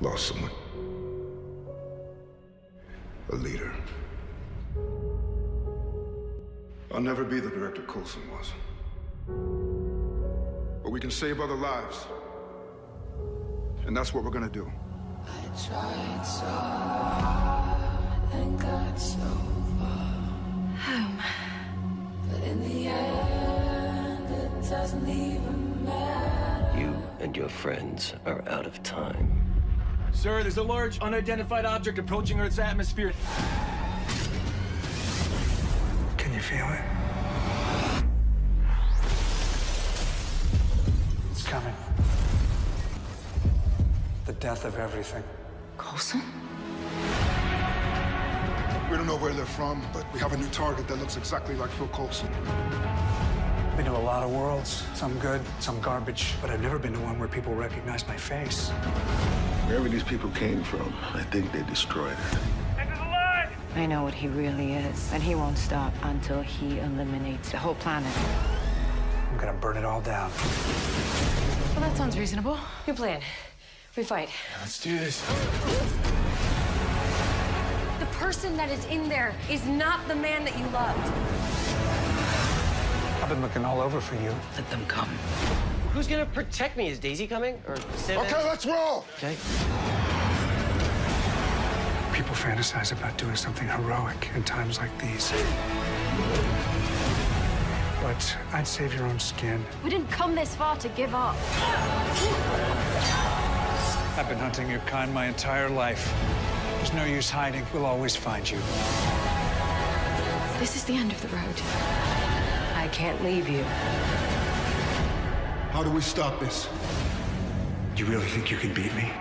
lost someone. A leader. I'll never be the director Coulson was. But we can save other lives. And that's what we're gonna do. I tried so hard and got so far. Home. But in the end, it doesn't even matter. You and your friends are out of time. Sir, there's a large unidentified object approaching Earth's atmosphere. Can you feel it? It's coming. The death of everything. Coulson? We don't know where they're from, but we have a new target that looks exactly like Phil Coulson. Been to a lot of worlds, some good, some garbage, but I've never been to one where people recognize my face. Wherever these people came from, I think they destroyed it. I know what he really is, and he won't stop until he eliminates the whole planet. I'm gonna burn it all down. Well, that sounds reasonable. New plan. We fight. Let's do this. The person that is in there is not the man that you loved. I've been looking all over for you. Let them come. Who's gonna protect me? Is Daisy coming? Or Santa? Okay, let's roll! Okay. People fantasize about doing something heroic in times like these. But I'd save your own skin. We didn't come this far to give up. I've been hunting your kind my entire life. There's no use hiding. We'll always find you. This is the end of the road. I can't leave you. How do we stop this? You really think you can beat me?